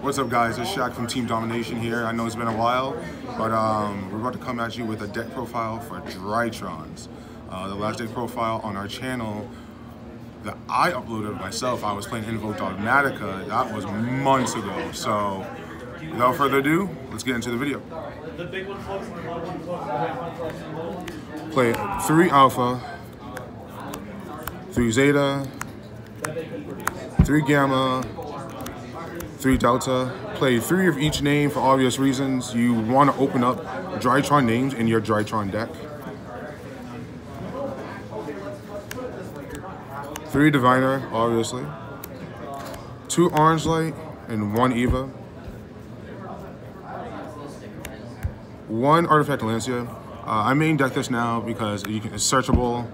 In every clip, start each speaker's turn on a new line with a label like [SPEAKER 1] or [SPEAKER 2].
[SPEAKER 1] What's up, guys? It's Shaq from Team Domination here. I know it's been a while, but um, we're about to come at you with a deck profile for Drytrons. Uh, the last deck profile on our channel that I uploaded myself, I was playing Invoked Automatica. That was months ago. So, without further ado, let's get into the video. Play three Alpha, three Zeta, three Gamma, three Delta. Play three of each name for obvious reasons. You want to open up Drytron names in your Drytron deck. Three Diviner, obviously. Two Orange Light and one Eva. One Artifact Lancea. Uh, I main deck this now because you can, it's searchable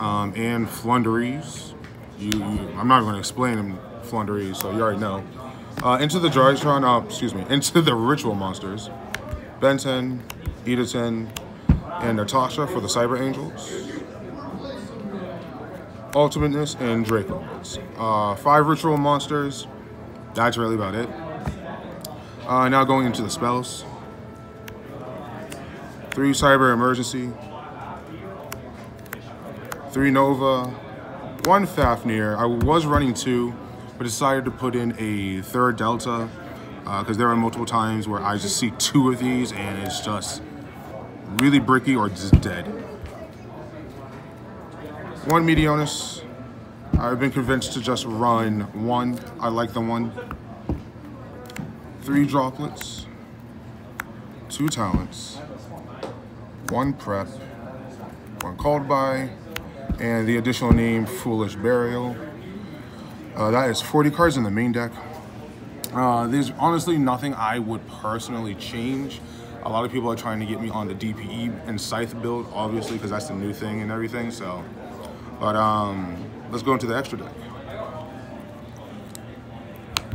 [SPEAKER 1] um, and Flunderies. You, you, I'm not going to explain them Floowandereeze, so you already know. Uh, into the Drytron, uh, excuse me, into the Ritual Monsters. Benten, Idaten, and Natasha for the Cyber Angels. Ultimateness, and Draco. Uh, five Ritual Monsters. That's really about it. Uh, now going into the spells. Three Cyber Emergency. Three Nova. One Fafnir. I was running two, but decided to put in a third Delta because uh, there are multiple times where I just see two of these and it's just really bricky or just dead. One Meteonis. I've been convinced to just run one. I like the one. Three droplets. Two talents. One prep. One called by. And the additional name, Foolish Burial. Uh, that is 40 cards in the main deck. Uh, there's honestly nothing I would personally change. A lot of people are trying to get me on the DPE and Scythe build, obviously, because that's the new thing and everything. So but um, let's go into the extra deck.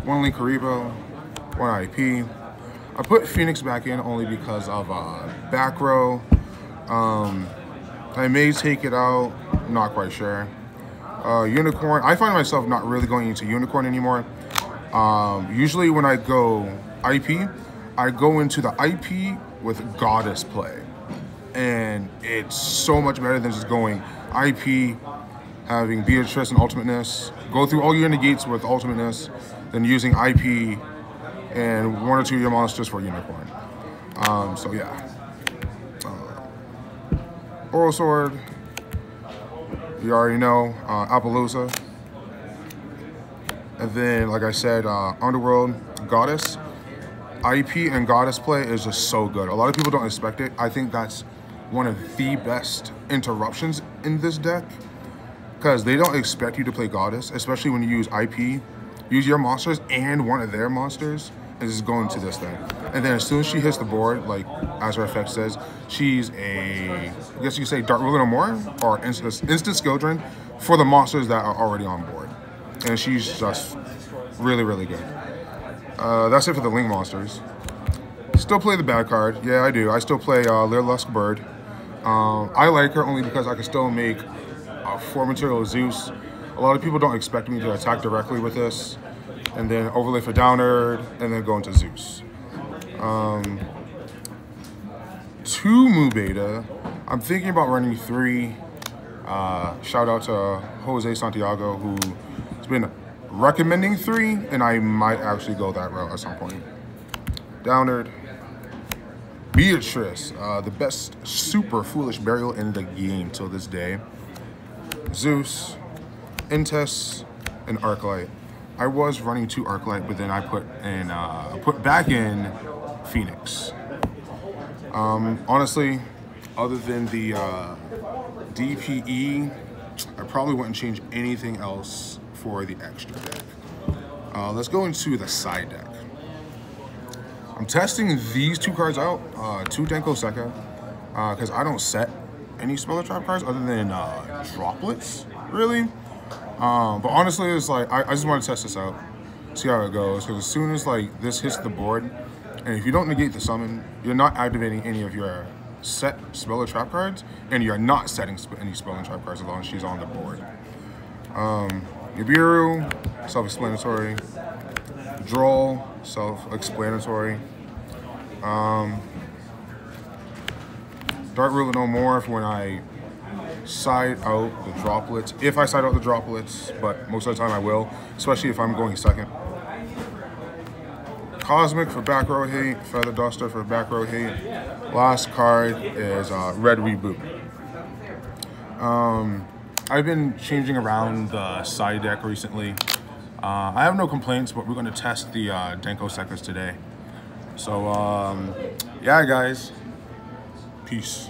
[SPEAKER 1] One Linkuriboh, one IP. I put Phoenix back in only because of uh, back row. Um, I may take it out, not quite sure. Uh, unicorn, I find myself not really going into Unicorn anymore. Um, usually when I go IP, I go into the IP with Goddess play. And it's so much better than just going IP, having Beatrice and Ultimateness, go through all your negates with Ultimateness, then using IP and one or two of your monsters for Unicorn. Um, so yeah. Uh, Oral Sword, you already know, uh, Apollousa. And then, like I said, uh, Underworld, Goddess. IP and Goddess play is just so good. A lot of people don't expect it. I think that's one of the best interruptions in this deck because they don't expect you to play Goddess, especially when you use IP. Use your monsters and one of their monsters and just go into this thing. And then as soon as she hits the board, like as her effect says, she's a, I guess you could say Dark Ruler no more, or instant, instant skill drain for the monsters that are already on board. And she's just really, really good. Uh, that's it for the Link monsters. Still play the bad card. Yeah, I do. I still play uh, Lusk Bird. Um, I like her only because I can still make a four material Zeus. A lot of people don't expect me to attack directly with this. And then overlay for Downerd, and then go into Zeus. Um, two Mu Beta. I'm thinking about running three. Uh, shout out to Jose Santiago, who's been recommending three, and I might actually go that route at some point. Downerd. Beatrice, uh, the best super foolish burial in the game till this day. Zeus, Intes, and Arclight. I was running two Arclight, but then I put in uh, put back in Phoenix. Um, honestly, other than the uh, DPE, I probably wouldn't change anything else for the extra deck. Uh, let's go into the side deck. I'm testing these two cards out, uh, two Denko Sekka, because uh, I don't set any Speller Trap cards other than uh, droplets, really. Um, but honestly, it's like, I, I just want to test this out, see how it goes, because as soon as like this hits the board, and if you don't negate the summon, you're not activating any of your set Speller Trap cards, and you're not setting any Speller Trap cards as long as she's on the board. Um, Nibiru, self-explanatory. Droll, self-explanatory. Um, Dark Ruler No More when I side out the droplets. If I side out the droplets, but most of the time I will, especially if I'm going second. Cosmic for back row hate, Feather Duster for back row hate. Last card is uh, Red Reboot. Um, I've been changing around the side deck recently. Uh, I have no complaints, but we're going to test the uh, Denko Sekka today. So, um, yeah, guys. Peace.